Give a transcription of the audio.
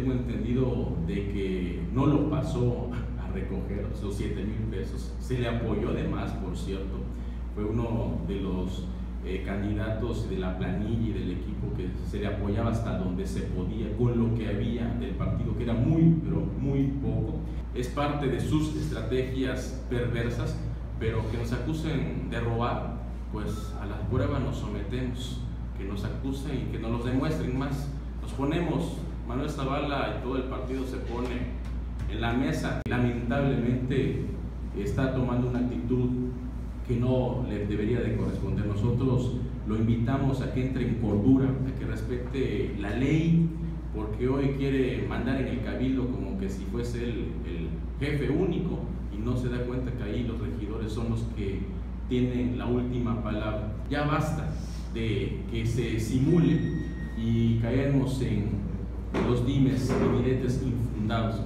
tengo entendido de que no lo pasó a recoger esos 7 mil pesos. Se le apoyó además, por cierto. Fue uno de los eh, candidatos de la planilla y del equipo que se le apoyaba hasta donde se podía, con lo que había del partido, que era muy, pero muy poco. Es parte de sus estrategias perversas, pero que nos acusen de robar, pues a las pruebas nos sometemos, que nos acusen y que nos los demuestren más. Nos ponemos, Manuel Zavala y todo el partido se pone en la mesa. Lamentablemente está tomando una actitud que no le debería de corresponder. Nosotros lo invitamos a que entre en cordura, a que respete la ley, porque hoy quiere mandar en el cabildo como que si fuese el, el jefe único y no se da cuenta que ahí los regidores son los que tienen la última palabra. Ya basta de que se simule y caemos en los dimes evidentes infundados.